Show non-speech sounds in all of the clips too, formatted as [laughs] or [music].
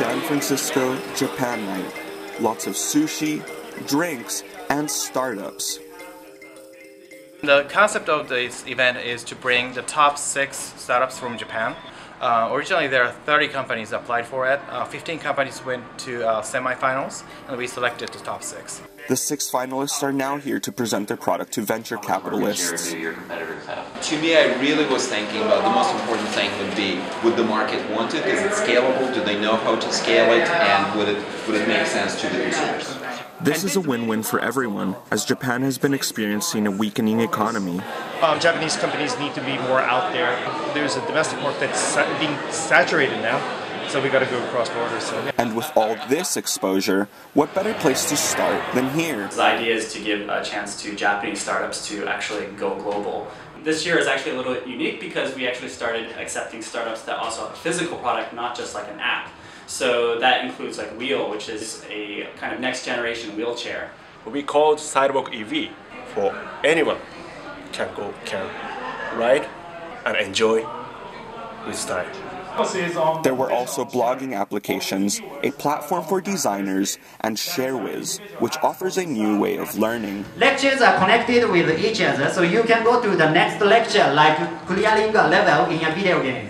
San Francisco Japan Night. Lots of sushi, drinks, and startups. The concept of this event is to bring the top six startups from Japan. Uh, originally, there are 30 companies applied for it. Uh, 15 companies went to uh, semifinals, and we selected the top six. The six finalists are now here to present their product to venture capitalists. To me, I really was thinking about the most important thing would be, would the market want it? Is it scalable? Do they know how to scale it? And would it, would it make sense to the users? This is a win-win for everyone, as Japan has been experiencing a weakening economy. Um, Japanese companies need to be more out there. There's a domestic market that's sa- being saturated now, so we got to go across borders. So. And with all this exposure, what better place to start than here? The idea is to give a chance to Japanese startups to actually go global. This year is actually a little bit unique because we actually started accepting startups that also have a physical product, not just like an app. So that includes like WHILL, which is a kind of next generation wheelchair. we called Sidewalk EV for anyone can go, can ride and enjoy with style. There were also blogging applications, a platform for designers, and ShareWis, which offers a new way of learning. Lectures are connected with each other, so you can go to the next lecture like clearing a level in a video game.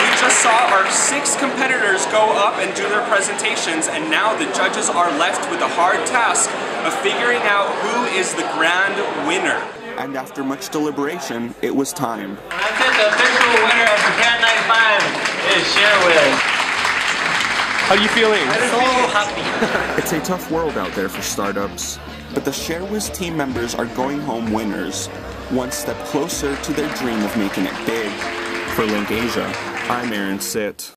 We just saw our six competitors go up and do their presentations, and now the judges are left with the hard task of figuring out who is the grand winner. And after much deliberation, it was time. That's it, the official winner of Japan 95 is ShareWis. How are you feeling? I'm So happy. [laughs] It's a tough world out there for startups, but the ShareWis team members are going home winners, one step closer to their dream of making it big. For LinkAsia, I'm Erin Sitt.